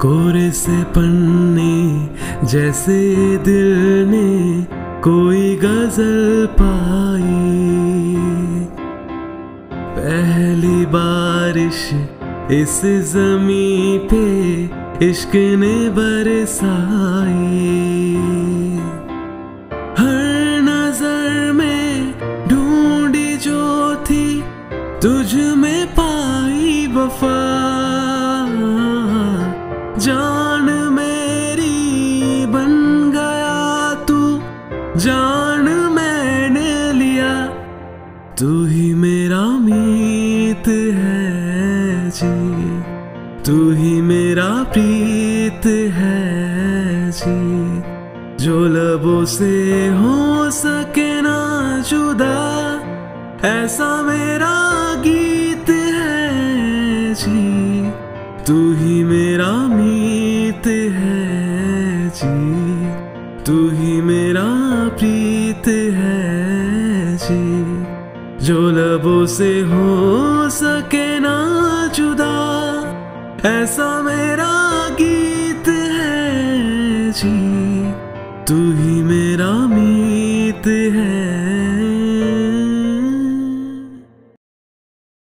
कोरे से पन्ने जैसे दिल ने कोई गज़ल पाई। पहली बारिश इस जमी पे इश्क ने बरसाई। हर नज़र में ढूंढी जो थी, तुझ में पाई वफा। जान मेरी बन गया तू, जान मैंने लिया। तू ही मेरा है जी, तू ही मेरा प्रीत है जी। जो लबों से हो सके ना जुदा, ऐसा मेरा गीत है जी। तू ही मेरा मीत है जी। तू ही मेरा प्रीत है जी। जो लबों से हो सके ना जुदा, ऐसा मेरा गीत है जी। तू ही मेरा मीत है।